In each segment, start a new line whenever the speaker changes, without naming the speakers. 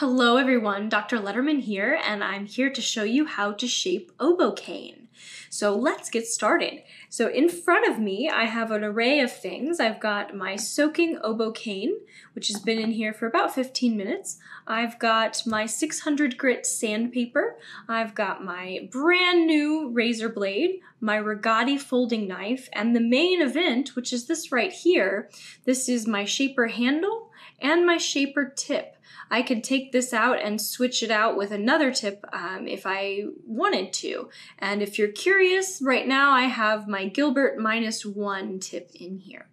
Hello everyone, Dr. Letterman here, and I'm here to show you how to shape oboe cane. So let's get started. So in front of me, I have an array of things. I've got my soaking oboe cane, which has been in here for about 15 minutes. I've got my 600 grit sandpaper. I've got my brand new razor blade, my Rigotti folding knife, and the main event, which is this right here. This is my shaper handle and my shaper tip. I could take this out and switch it out with another tip um, if I wanted to. And if you're curious, right now I have my Gilbert minus one tip in here.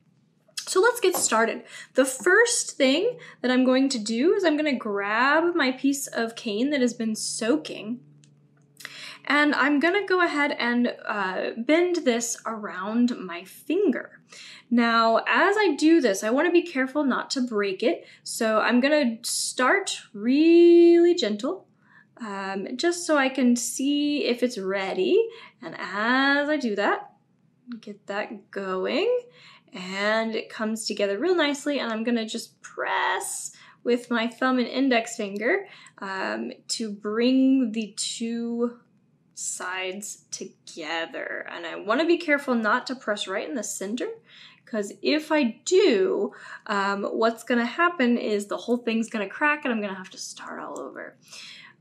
So let's get started. The first thing that I'm going to do is I'm going to grab my piece of cane that has been soaking and I'm gonna go ahead and uh, bend this around my finger. Now, as I do this, I wanna be careful not to break it. So I'm gonna start really gentle, um, just so I can see if it's ready. And as I do that, get that going, and it comes together real nicely, and I'm gonna just press with my thumb and index finger um, to bring the two sides together. And I want to be careful not to press right in the center because if I do, um, what's going to happen is the whole thing's going to crack and I'm going to have to start all over.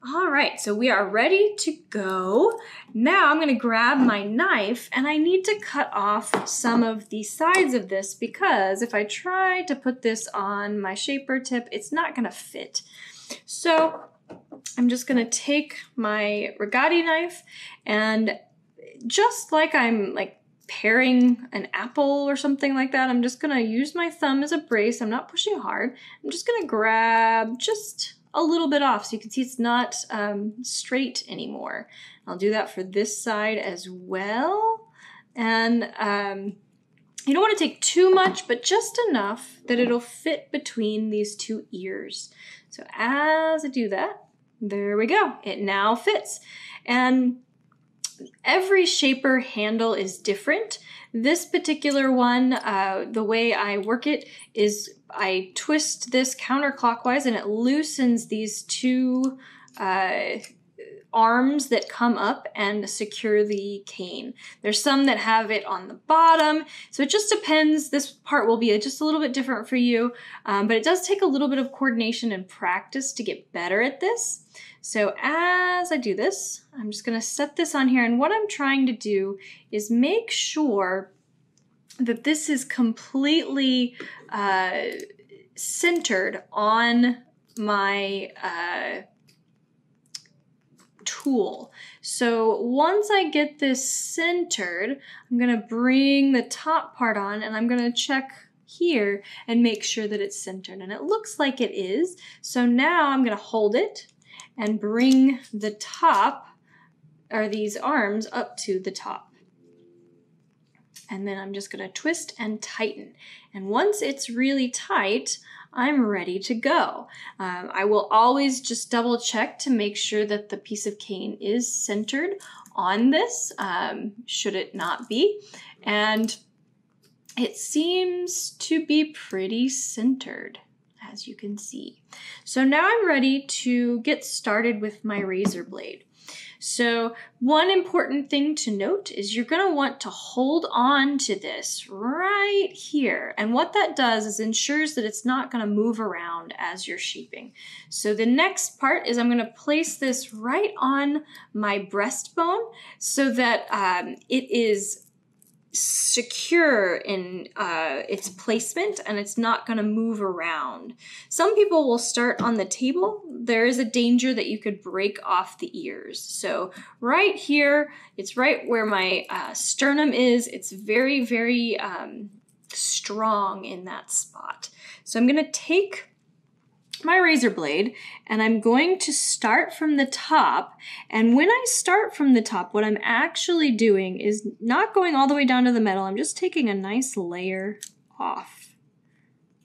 All right, so we are ready to go. Now I'm gonna grab my knife and I need to cut off some of the sides of this because if I try to put this on my shaper tip, it's not gonna fit. So I'm just gonna take my Rigotti knife and just like I'm like paring an apple or something like that, I'm just gonna use my thumb as a brace. I'm not pushing hard. I'm just gonna grab just a little bit off so you can see it's not um, straight anymore. I'll do that for this side as well. And um, you don't want to take too much, but just enough that it'll fit between these two ears. So as I do that, there we go. It now fits. And every shaper handle is different. This particular one, uh, the way I work it is I twist this counterclockwise and it loosens these two uh, arms that come up and secure the cane. There's some that have it on the bottom, so it just depends. This part will be just a little bit different for you, um, but it does take a little bit of coordination and practice to get better at this. So as I do this, I'm just gonna set this on here, and what I'm trying to do is make sure that this is completely uh, centered on my uh, tool. So once I get this centered, I'm gonna bring the top part on and I'm gonna check here and make sure that it's centered. And it looks like it is. So now I'm gonna hold it and bring the top or these arms up to the top. And then I'm just gonna twist and tighten. And once it's really tight, I'm ready to go. Um, I will always just double check to make sure that the piece of cane is centered on this, um, should it not be. And it seems to be pretty centered, as you can see. So now I'm ready to get started with my razor blade. So one important thing to note is you're going to want to hold on to this right here. And what that does is ensures that it's not going to move around as you're shaping. So the next part is I'm going to place this right on my breastbone so that um, it is secure in uh, its placement and it's not going to move around. Some people will start on the table. There is a danger that you could break off the ears. So right here, it's right where my uh, sternum is. It's very, very um, strong in that spot. So I'm going to take my razor blade and I'm going to start from the top. And when I start from the top, what I'm actually doing is not going all the way down to the metal. I'm just taking a nice layer off.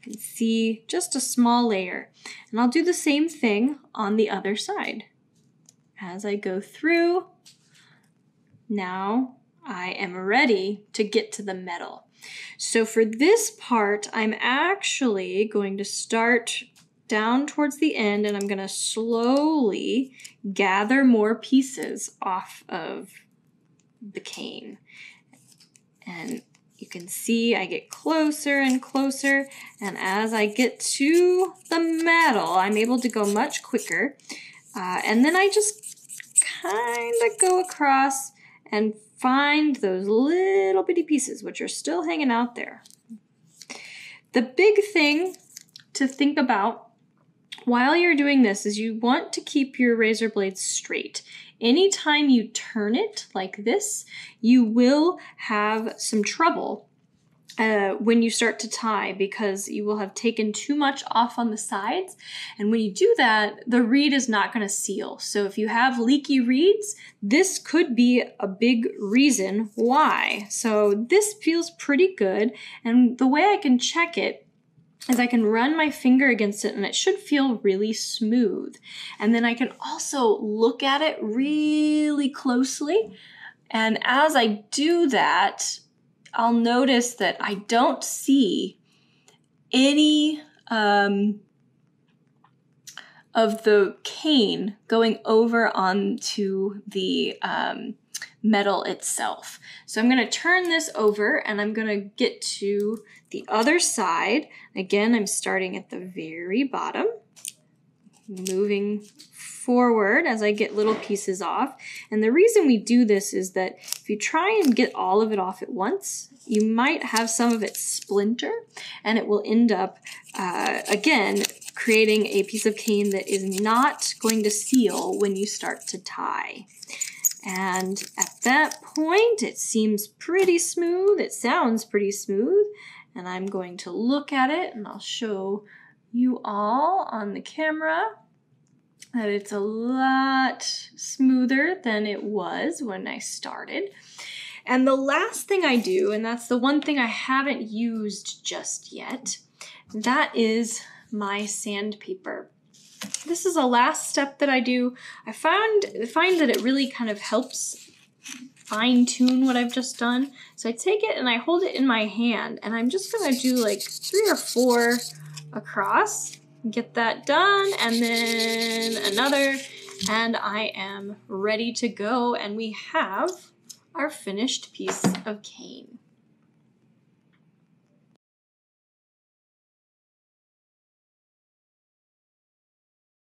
You can see just a small layer. And I'll do the same thing on the other side. As I go through, now I am ready to get to the metal. So for this part, I'm actually going to start down towards the end and I'm going to slowly gather more pieces off of the cane. And you can see I get closer and closer and as I get to the metal I'm able to go much quicker uh, and then I just kind of go across and find those little bitty pieces which are still hanging out there. The big thing to think about while you're doing this is you want to keep your razor blade straight. Anytime you turn it like this, you will have some trouble uh, when you start to tie because you will have taken too much off on the sides. And when you do that, the reed is not going to seal. So if you have leaky reeds, this could be a big reason why. So this feels pretty good. And the way I can check it is I can run my finger against it and it should feel really smooth. And then I can also look at it really closely. And as I do that, I'll notice that I don't see any um, of the cane going over onto the um, metal itself. So I'm going to turn this over and I'm going to get to the other side. Again, I'm starting at the very bottom, moving forward as I get little pieces off. And the reason we do this is that if you try and get all of it off at once, you might have some of it splinter and it will end up, uh, again, creating a piece of cane that is not going to seal when you start to tie. And at that point, it seems pretty smooth. It sounds pretty smooth. And I'm going to look at it and I'll show you all on the camera that it's a lot smoother than it was when I started. And the last thing I do, and that's the one thing I haven't used just yet, that is my sandpaper. This is a last step that I do. I found find that it really kind of helps fine tune what I've just done. So I take it and I hold it in my hand and I'm just gonna do like three or four across, get that done, and then another, and I am ready to go. And we have our finished piece of cane.